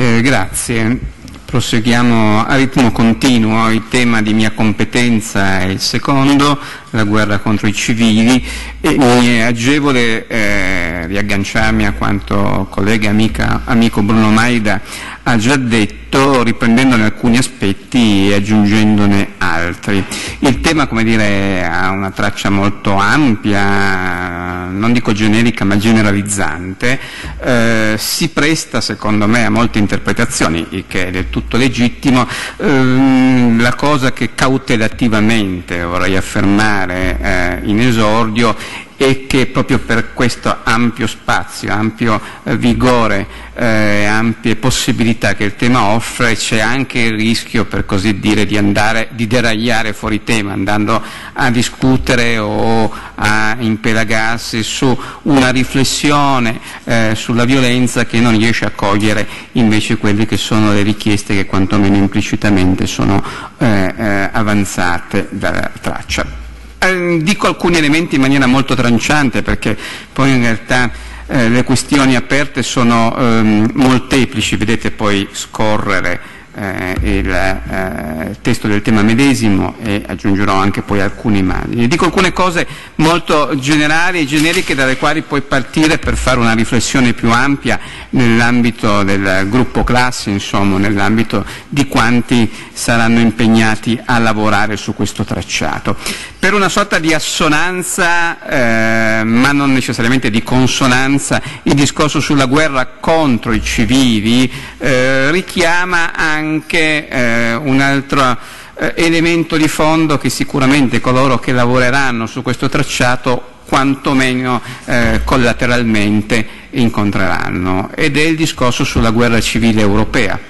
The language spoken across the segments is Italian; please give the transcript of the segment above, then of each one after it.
Eh, grazie. Proseguiamo a ritmo continuo, il tema di mia competenza è il secondo, la guerra contro i civili e mi è agevole eh, riagganciarmi a quanto collega e amico Bruno Maida ha già detto, riprendendone alcuni aspetti e aggiungendone altri. Il tema, come dire, ha una traccia molto ampia, non dico generica ma generalizzante, eh, si presta secondo me a molte interpretazioni, il che è del tutto legittimo. Eh, la cosa che cautelativamente vorrei affermare eh, in esordio e che proprio per questo ampio spazio, ampio eh, vigore, eh, ampie possibilità che il tema offre, c'è anche il rischio, per così dire, di andare, di deragliare fuori tema, andando a discutere o a impelagarsi su una riflessione eh, sulla violenza che non riesce a cogliere invece quelle che sono le richieste che quantomeno implicitamente sono eh, eh, avanzate dalla traccia. Eh, dico alcuni elementi in maniera molto tranciante perché poi in realtà eh, le questioni aperte sono ehm, molteplici, vedete poi scorrere eh, il eh, testo del tema medesimo e aggiungerò anche poi alcune immagini. Dico alcune cose molto generali e generiche dalle quali poi partire per fare una riflessione più ampia nell'ambito del gruppo classe, insomma, nell'ambito di quanti saranno impegnati a lavorare su questo tracciato. Per una sorta di assonanza, eh, ma non necessariamente di consonanza, il discorso sulla guerra contro i civili eh, richiama anche eh, un altro eh, elemento di fondo che sicuramente coloro che lavoreranno su questo tracciato quantomeno eh, collateralmente incontreranno ed è il discorso sulla guerra civile europea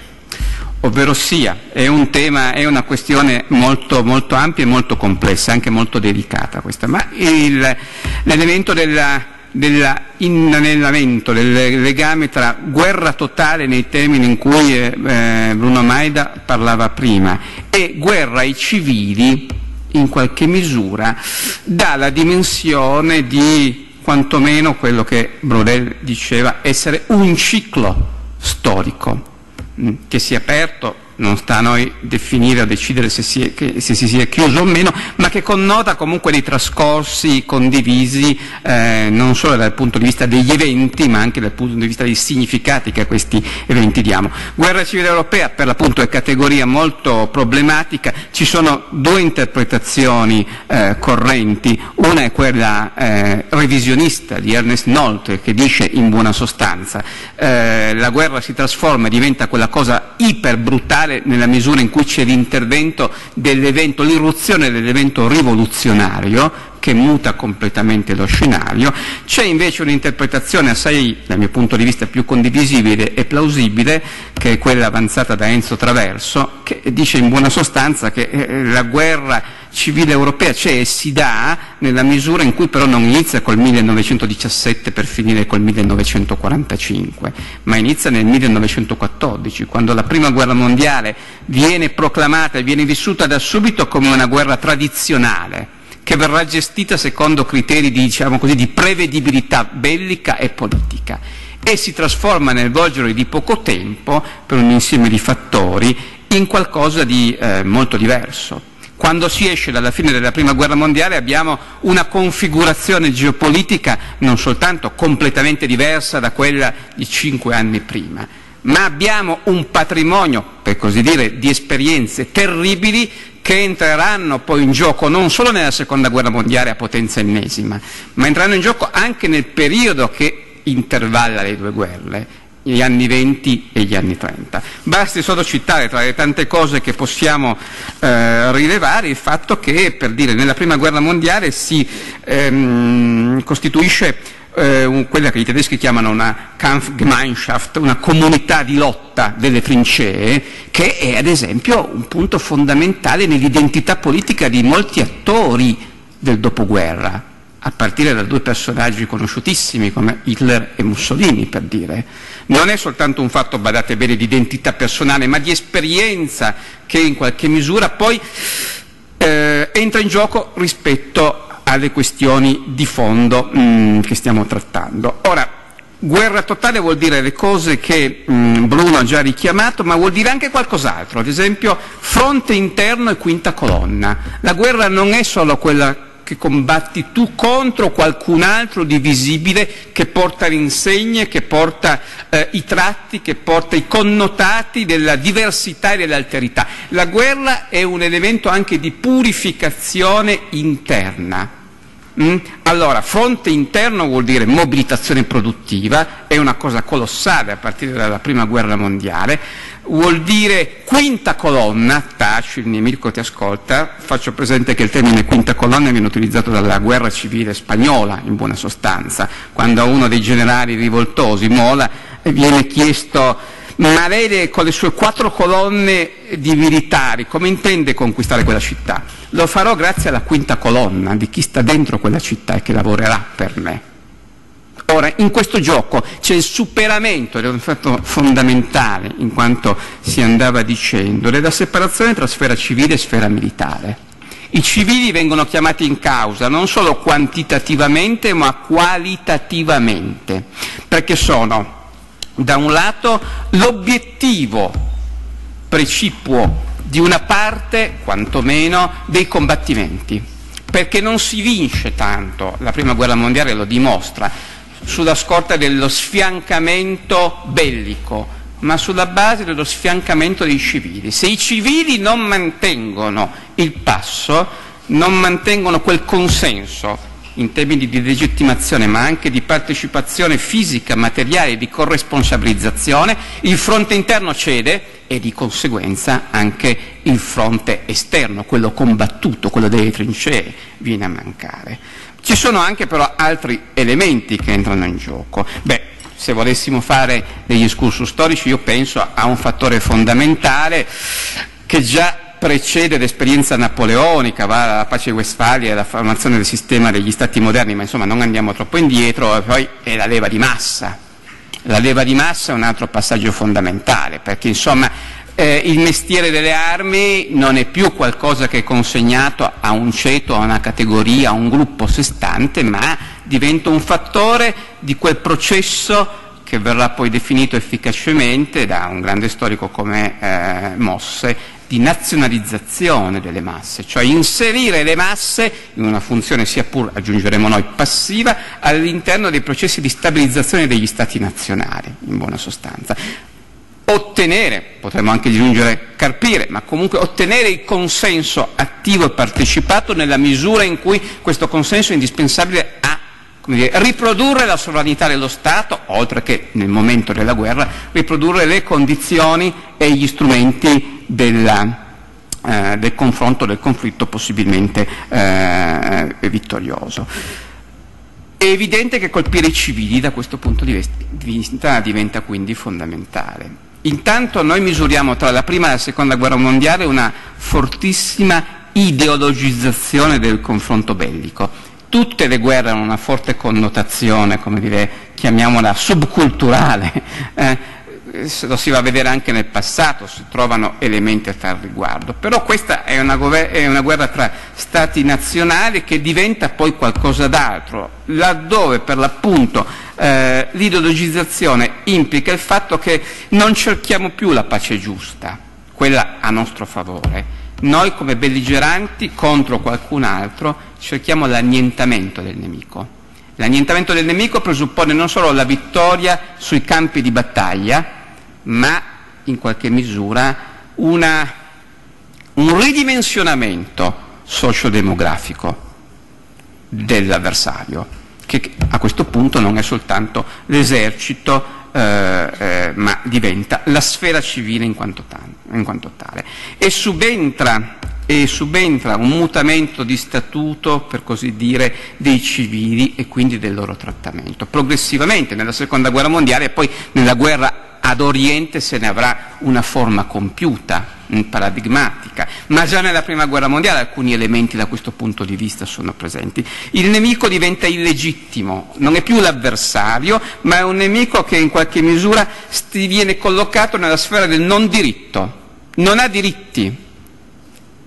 ovvero sia è un tema, è una questione molto, molto ampia e molto complessa, anche molto delicata questa, ma l'elemento della, dell'inanellamento, del legame tra guerra totale nei termini in cui eh, Bruno Maida parlava prima e guerra ai civili in qualche misura dà la dimensione di quantomeno quello che Brodel diceva essere un ciclo storico che si è aperto non sta a noi definire o decidere se si, è, se si sia chiuso o meno, ma che connota comunque dei trascorsi condivisi eh, non solo dal punto di vista degli eventi, ma anche dal punto di vista dei significati che a questi eventi diamo. Guerra civile europea per l'appunto è categoria molto problematica, ci sono due interpretazioni eh, correnti, una è quella eh, revisionista di Ernest Nolte che dice in buona sostanza eh, la guerra si trasforma e diventa quella cosa iperbrutale fondamentale nella misura in cui c'è l'intervento dell'evento, l'irruzione dell'evento rivoluzionario che muta completamente lo scenario, c'è invece un'interpretazione assai, dal mio punto di vista, più condivisibile e plausibile, che è quella avanzata da Enzo Traverso, che dice in buona sostanza che eh, la guerra civile europea c'è e si dà nella misura in cui però non inizia col 1917 per finire col 1945, ma inizia nel 1914, quando la prima guerra mondiale viene proclamata e viene vissuta da subito come una guerra tradizionale che verrà gestita secondo criteri di, diciamo così, di prevedibilità bellica e politica e si trasforma nel volgere di poco tempo, per un insieme di fattori, in qualcosa di eh, molto diverso. Quando si esce dalla fine della Prima Guerra Mondiale abbiamo una configurazione geopolitica non soltanto completamente diversa da quella di cinque anni prima, ma abbiamo un patrimonio, per così dire, di esperienze terribili che entreranno poi in gioco non solo nella seconda guerra mondiale a potenza ennesima, ma entreranno in gioco anche nel periodo che intervalla le due guerre, gli anni 20 e gli anni 30. Basti solo citare tra le tante cose che possiamo eh, rilevare il fatto che, per dire, nella prima guerra mondiale si ehm, costituisce eh, quella che i tedeschi chiamano una Kampfgemeinschaft, una comunità di lotta delle trincee, che è ad esempio un punto fondamentale nell'identità politica di molti attori del dopoguerra, a partire da due personaggi conosciutissimi come Hitler e Mussolini, per dire. Non è soltanto un fatto, badate bene, di identità personale, ma di esperienza che in qualche misura poi eh, entra in gioco rispetto alle questioni di fondo mh, mm, che stiamo trattando. Ora, Guerra totale vuol dire le cose che mh, Bruno ha già richiamato, ma vuol dire anche qualcos'altro, ad esempio fronte interno e quinta colonna. La guerra non è solo quella che combatti tu contro qualcun altro divisibile che porta l'insegne, che porta eh, i tratti, che porta i connotati della diversità e dell'alterità. La guerra è un elemento anche di purificazione interna Mm? Allora, fronte interno vuol dire mobilitazione produttiva, è una cosa colossale a partire dalla prima guerra mondiale, vuol dire quinta colonna, taci, il nemico ti ascolta, faccio presente che il termine quinta colonna viene utilizzato dalla guerra civile spagnola, in buona sostanza, quando a uno dei generali rivoltosi, Mola, viene chiesto ma lei con le sue quattro colonne di militari come intende conquistare quella città? Lo farò grazie alla quinta colonna di chi sta dentro quella città e che lavorerà per me. Ora, in questo gioco c'è il superamento, è un fatto fondamentale in quanto si andava dicendo, della separazione tra sfera civile e sfera militare. I civili vengono chiamati in causa non solo quantitativamente ma qualitativamente, perché sono da un lato l'obiettivo precipuo di una parte, quantomeno, dei combattimenti, perché non si vince tanto, la prima guerra mondiale lo dimostra, sulla scorta dello sfiancamento bellico, ma sulla base dello sfiancamento dei civili. Se i civili non mantengono il passo, non mantengono quel consenso in termini di legittimazione ma anche di partecipazione fisica, materiale, di corresponsabilizzazione, il fronte interno cede e di conseguenza anche il fronte esterno, quello combattuto, quello delle trincee, viene a mancare. Ci sono anche però altri elementi che entrano in gioco. Beh, se volessimo fare degli escursus storici io penso a un fattore fondamentale che già precede l'esperienza napoleonica, va alla pace di Westfalia e la formazione del sistema degli stati moderni, ma insomma non andiamo troppo indietro, poi è la leva di massa. La leva di massa è un altro passaggio fondamentale, perché insomma eh, il mestiere delle armi non è più qualcosa che è consegnato a un ceto, a una categoria, a un gruppo sé stante, ma diventa un fattore di quel processo che verrà poi definito efficacemente da un grande storico come eh, Mosse di nazionalizzazione delle masse, cioè inserire le masse in una funzione sia pur, aggiungeremo noi, passiva all'interno dei processi di stabilizzazione degli stati nazionali, in buona sostanza. Ottenere, potremmo anche aggiungere carpire, ma comunque ottenere il consenso attivo e partecipato nella misura in cui questo consenso è indispensabile a dire, riprodurre la sovranità dello Stato, oltre che nel momento della guerra, riprodurre le condizioni e gli strumenti della, eh, del confronto, del conflitto possibilmente eh, vittorioso. È evidente che colpire i civili da questo punto di vista diventa quindi fondamentale. Intanto noi misuriamo tra la prima e la seconda guerra mondiale una fortissima ideologizzazione del confronto bellico. Tutte le guerre hanno una forte connotazione, come dire, chiamiamola subculturale, eh, lo si va a vedere anche nel passato, si trovano elementi a tal riguardo, però questa è una, è una guerra tra stati nazionali che diventa poi qualcosa d'altro, laddove per l'appunto eh, l'ideologizzazione implica il fatto che non cerchiamo più la pace giusta, quella a nostro favore, noi come belligeranti contro qualcun altro cerchiamo l'annientamento del nemico. L'annientamento del nemico presuppone non solo la vittoria sui campi di battaglia, ma in qualche misura una, un ridimensionamento sociodemografico dell'avversario, che a questo punto non è soltanto l'esercito eh, eh, ma diventa la sfera civile in quanto, in quanto tale. E subentra, e subentra, un mutamento di statuto, per così dire, dei civili e quindi del loro trattamento. Progressivamente nella seconda guerra mondiale e poi nella guerra ad Oriente se ne avrà una forma compiuta, paradigmatica, ma già nella Prima Guerra Mondiale alcuni elementi da questo punto di vista sono presenti. Il nemico diventa illegittimo, non è più l'avversario, ma è un nemico che in qualche misura viene collocato nella sfera del non diritto, non ha diritti,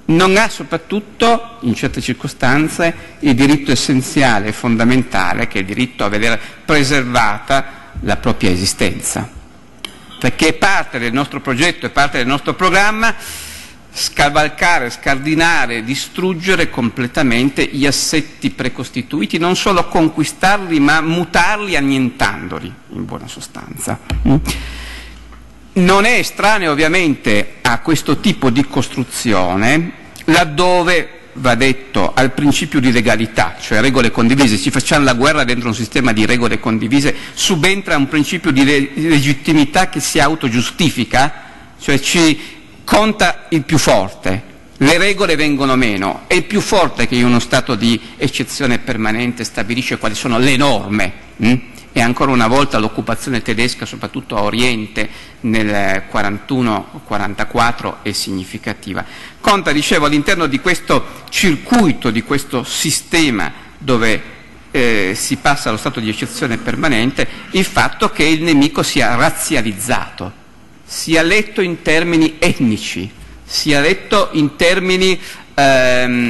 non ha soprattutto, in certe circostanze, il diritto essenziale e fondamentale, che è il diritto a vedere preservata la propria esistenza, perché è parte del nostro progetto, è parte del nostro programma scavalcare, scardinare, distruggere completamente gli assetti precostituiti, non solo conquistarli, ma mutarli annientandoli, in buona sostanza. Mm? Non è estraneo ovviamente a questo tipo di costruzione laddove va detto al principio di legalità, cioè regole condivise, ci facciamo la guerra dentro un sistema di regole condivise, subentra un principio di legittimità che si autogiustifica, cioè ci conta il più forte, le regole vengono meno, è il più forte che in uno stato di eccezione permanente stabilisce quali sono le norme. Hm? E ancora una volta l'occupazione tedesca, soprattutto a Oriente, nel 41-44 è significativa. Conta, dicevo, all'interno di questo circuito, di questo sistema dove eh, si passa allo stato di eccezione permanente, il fatto che il nemico sia razzializzato, sia letto in termini etnici, sia letto in termini ehm,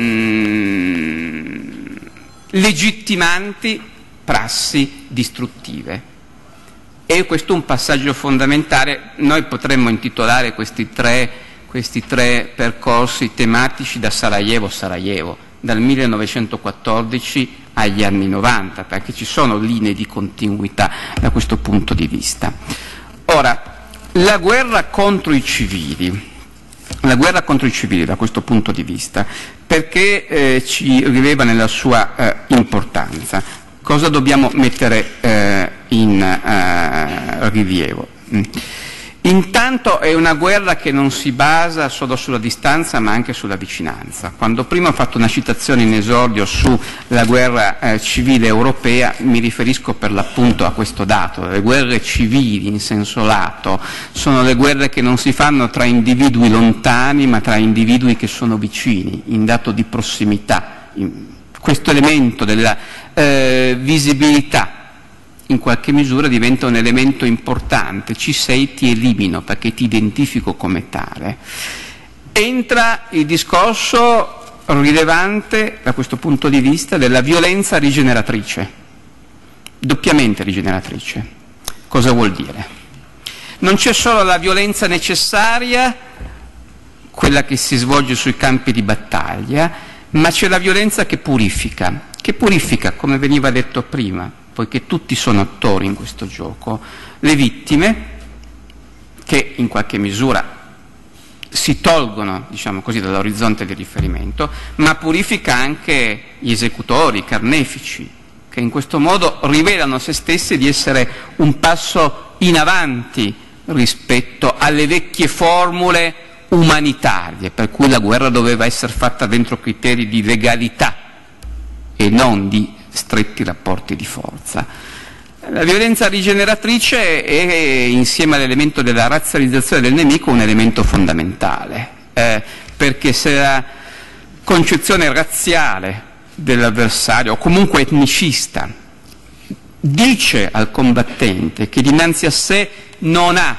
legittimanti prassi distruttive. E questo è un passaggio fondamentale, noi potremmo intitolare questi tre, questi tre percorsi tematici da Sarajevo a Sarajevo, dal 1914 agli anni 90, perché ci sono linee di continuità da questo punto di vista. Ora, la guerra contro i civili, la guerra contro i civili da questo punto di vista, perché eh, ci rileva nella sua eh, importanza. Cosa dobbiamo mettere eh, in eh, rilievo? Mm. Intanto è una guerra che non si basa solo sulla distanza ma anche sulla vicinanza. Quando prima ho fatto una citazione in esordio sulla guerra eh, civile europea mi riferisco per l'appunto a questo dato. Le guerre civili in senso lato sono le guerre che non si fanno tra individui lontani ma tra individui che sono vicini, in dato di prossimità. Questo elemento della eh, visibilità in qualche misura diventa un elemento importante, ci sei, ti elimino perché ti identifico come tale. Entra il discorso rilevante da questo punto di vista della violenza rigeneratrice, doppiamente rigeneratrice. Cosa vuol dire? Non c'è solo la violenza necessaria, quella che si svolge sui campi di battaglia, ma c'è la violenza che purifica, che purifica, come veniva detto prima, poiché tutti sono attori in questo gioco, le vittime che in qualche misura si tolgono, diciamo così, dall'orizzonte di riferimento, ma purifica anche gli esecutori, i carnefici, che in questo modo rivelano a se stessi di essere un passo in avanti rispetto alle vecchie formule umanitarie, per cui la guerra doveva essere fatta dentro criteri di legalità e non di stretti rapporti di forza. La violenza rigeneratrice è, insieme all'elemento della razzializzazione del nemico, un elemento fondamentale, eh, perché se la concezione razziale dell'avversario, o comunque etnicista, dice al combattente che dinanzi a sé non ha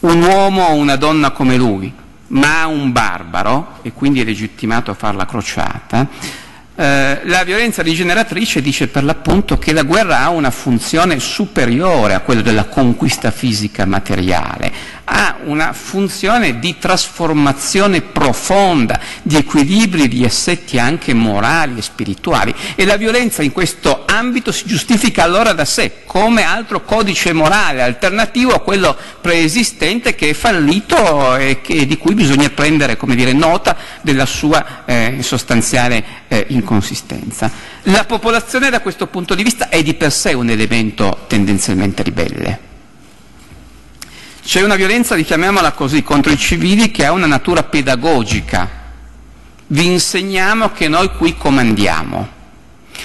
un uomo o una donna come lui, ma un barbaro, e quindi è legittimato a fare la crociata, eh, la violenza rigeneratrice dice per l'appunto che la guerra ha una funzione superiore a quella della conquista fisica materiale, ha una funzione di trasformazione profonda, di equilibri, di assetti anche morali e spirituali. E la violenza in questo ambito si giustifica allora da sé come altro codice morale alternativo a quello preesistente che è fallito e che, di cui bisogna prendere dire, nota della sua eh, sostanziale eh, inconsistenza. La popolazione da questo punto di vista è di per sé un elemento tendenzialmente ribelle c'è una violenza, chiamiamola così, contro i civili che ha una natura pedagogica. Vi insegniamo che noi qui comandiamo.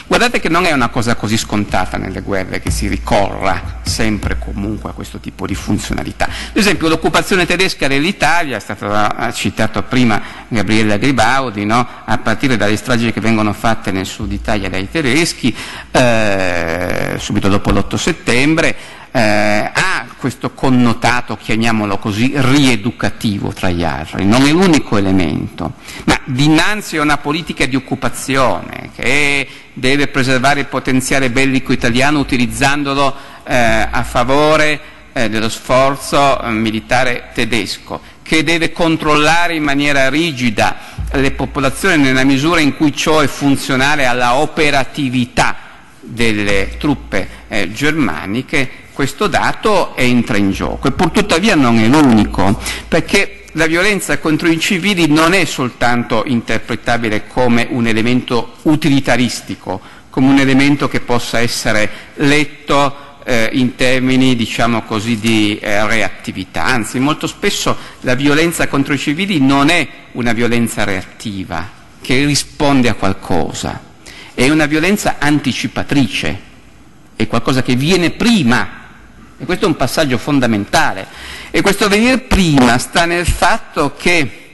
Guardate che non è una cosa così scontata nelle guerre che si ricorra sempre e comunque a questo tipo di funzionalità. Ad esempio l'occupazione tedesca dell'Italia, è stata citata prima Gabriella Gribaudi, no? a partire dalle stragi che vengono fatte nel sud Italia dai tedeschi, eh, subito dopo l'8 settembre, eh, questo connotato, chiamiamolo così, rieducativo tra gli altri, non è l'unico elemento, ma dinanzi a una politica di occupazione che deve preservare il potenziale bellico italiano utilizzandolo eh, a favore eh, dello sforzo eh, militare tedesco, che deve controllare in maniera rigida le popolazioni nella misura in cui ciò è funzionale alla operatività delle truppe eh, germaniche, questo dato entra in gioco. E purtuttavia non è l'unico, perché la violenza contro i civili non è soltanto interpretabile come un elemento utilitaristico, come un elemento che possa essere letto eh, in termini diciamo così, di eh, reattività, anzi molto spesso la violenza contro i civili non è una violenza reattiva che risponde a qualcosa, è una violenza anticipatrice, è qualcosa che viene prima e questo è un passaggio fondamentale e questo venire prima sta nel fatto che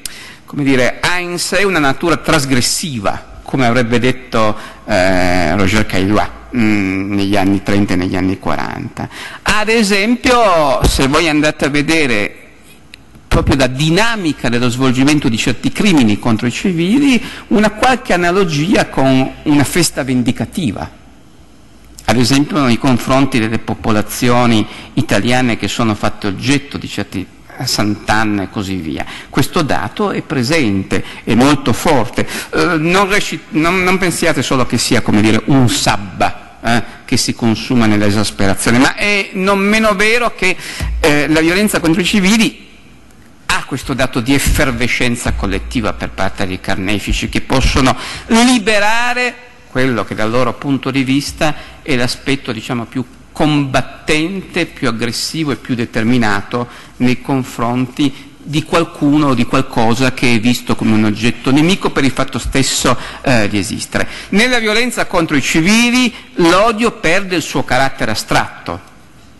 come dire, ha in sé una natura trasgressiva, come avrebbe detto eh, Roger Caillois mm, negli anni 30 e negli anni 40. Ad esempio, se voi andate a vedere proprio la dinamica dello svolgimento di certi crimini contro i civili, una qualche analogia con una festa vendicativa ad esempio nei confronti delle popolazioni italiane che sono fatte oggetto di certi Sant'Anna e così via. Questo dato è presente, è molto forte. Eh, non, non, non, pensiate solo che sia come dire un sabba eh, che si consuma nell'esasperazione, ma è non meno vero che eh, la violenza contro i civili ha questo dato di effervescenza collettiva per parte dei carnefici che possono liberare quello che dal loro punto di vista è l'aspetto diciamo, più combattente, più aggressivo e più determinato nei confronti di qualcuno o di qualcosa che è visto come un oggetto nemico per il fatto stesso eh, di esistere. Nella violenza contro i civili l'odio perde il suo carattere astratto,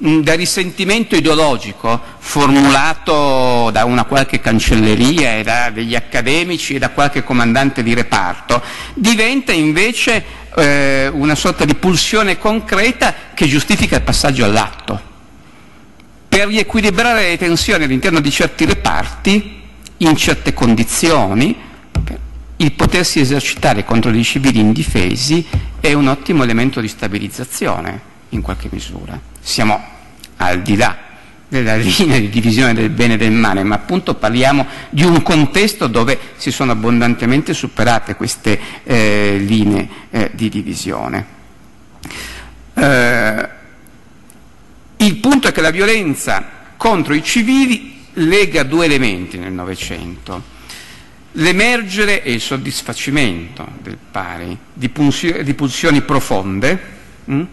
da risentimento ideologico formulato da una qualche cancelleria e da degli accademici e da qualche comandante di reparto, diventa invece eh, una sorta di pulsione concreta che giustifica il passaggio all'atto. Per riequilibrare le tensioni all'interno di certi reparti, in certe condizioni, il potersi esercitare contro dei civili indifesi è un ottimo elemento di stabilizzazione in qualche misura. Siamo al di là della linea di divisione del bene e del male, ma appunto parliamo di un contesto dove si sono abbondantemente superate queste eh, linee eh, di divisione. Eh, il punto è che la violenza contro i civili lega due elementi nel Novecento. L'emergere e il soddisfacimento del pari di, pulsioni profonde mh, hm,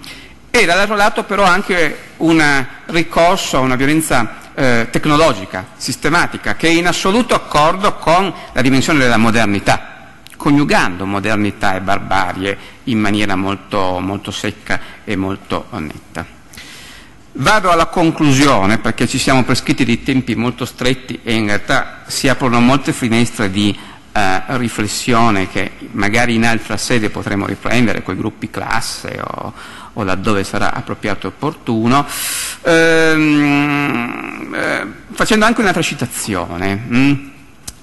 e dall'altro lato però anche un ricorso a una violenza eh, tecnologica, sistematica, che è in assoluto accordo con la dimensione della modernità, coniugando modernità e barbarie in maniera molto, molto secca e molto netta. Vado alla conclusione perché ci siamo prescritti dei tempi molto stretti e in realtà si aprono molte finestre di eh, riflessione che magari in altra sede potremo riprendere con i gruppi classe o, o laddove sarà appropriato e opportuno, ehm, eh, facendo anche un'altra citazione, mh, hm,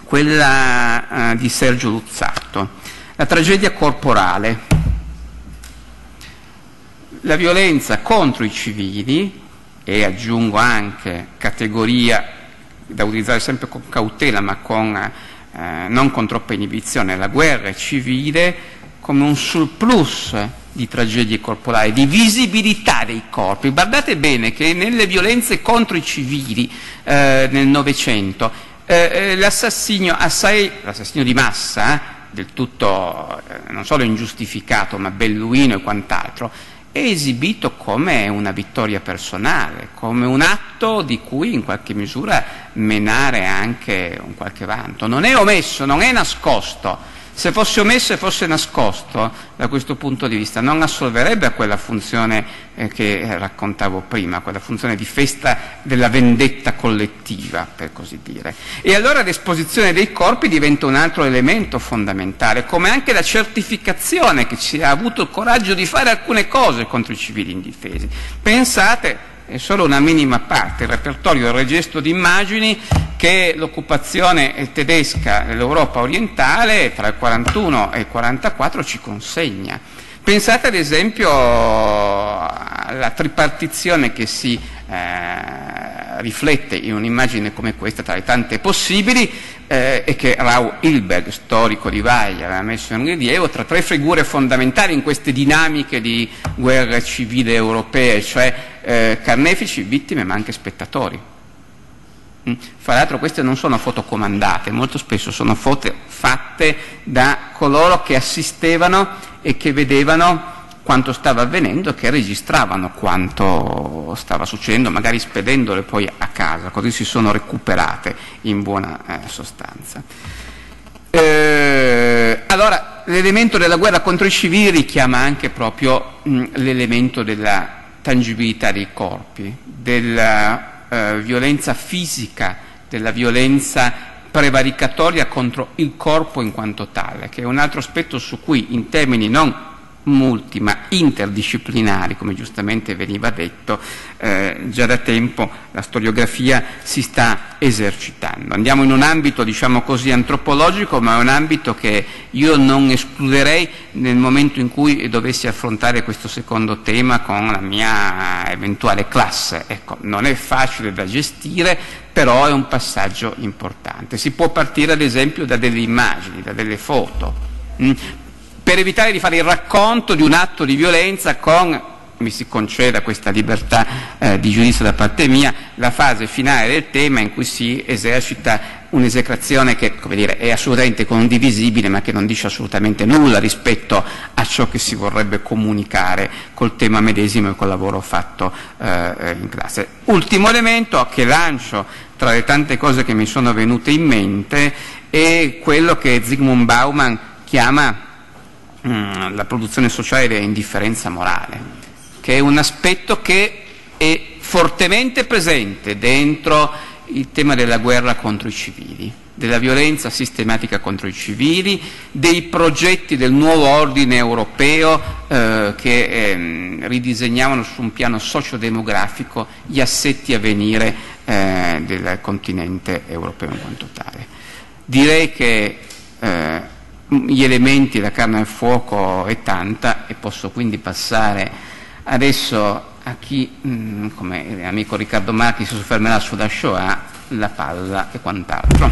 quella eh, di Sergio Luzzatto, la tragedia corporale, la violenza contro i civili e aggiungo anche categoria da utilizzare sempre con cautela ma con, eh, non con troppa inibizione, la guerra civile come un surplus di tragedie corporali, di visibilità dei corpi. Guardate bene che nelle violenze contro i civili eh, nel Novecento eh, eh l'assassinio, l'assassinio, di massa, eh, del tutto non solo ingiustificato ma belluino e quant'altro, è esibito come una vittoria personale, come un atto di cui in qualche misura menare anche un qualche vanto. Non è omesso, non è nascosto se fosse omesso e fosse nascosto da questo punto di vista, non assolverebbe a quella funzione eh, che raccontavo prima, quella funzione di festa della vendetta collettiva, per così dire. E allora l'esposizione dei corpi diventa un altro elemento fondamentale, come anche la certificazione che si ha avuto il coraggio di fare alcune cose contro i civili indifesi. Pensate è solo una minima parte, il repertorio del regesto di immagini che l'occupazione tedesca dell'Europa orientale tra il 41 e il 44 ci consegna. Pensate ad esempio la, la tripartizione che si eh, riflette in un'immagine come questa tra le tante possibili eh, e che Rau Hilberg, storico di Valle, aveva messo in rilievo tra tre figure fondamentali in queste dinamiche di guerra civile europee, cioè eh, carnefici, vittime ma anche spettatori. Mm. Fra l'altro queste non sono foto comandate, molto spesso sono foto fatte da coloro che assistevano e che vedevano quanto stava avvenendo, che registravano quanto stava succedendo, magari spedendole poi a casa, così si sono recuperate in buona eh, sostanza. Eh, allora, l'elemento della guerra contro i civili richiama anche proprio mm, l'elemento della tangibilità dei corpi, della eh, violenza fisica, della violenza prevaricatoria contro il corpo in quanto tale, che è un altro aspetto su cui in termini non multi ma interdisciplinari, come giustamente veniva detto, eh, già da tempo la storiografia si sta esercitando. Andiamo in un ambito, diciamo così, antropologico, ma è un ambito che io non escluderei nel momento in cui dovessi affrontare questo secondo tema con la mia eventuale classe. Ecco, non è facile da gestire, però è un passaggio importante. Si può partire ad esempio da delle immagini, da delle foto. Mm? Per evitare di fare il racconto di un atto di violenza con, mi si conceda questa libertà eh, di giudizio da parte mia, la fase finale del tema in cui si esercita un'esecrazione che dire, è assolutamente condivisibile ma che non dice assolutamente nulla rispetto a ciò che si vorrebbe comunicare col tema medesimo e col lavoro fatto eh, in classe. Ultimo elemento che lancio tra le tante cose che mi sono venute in mente è quello che Zygmunt Bauman chiama Mm, la produzione sociale dell'indifferenza morale, che è un aspetto che è fortemente presente dentro il tema della guerra contro i civili, della violenza sistematica contro i civili, dei progetti del nuovo ordine europeo eh, che eh, ridisegnavano su un piano sociodemografico gli assetti a venire eh, del continente europeo in quanto tale. Direi che eh, gli elementi, la carne al fuoco è tanta e posso quindi passare adesso a chi, mm, come l'amico Riccardo Marchi, si soffermerà sulla Shoah, la palla e quant'altro.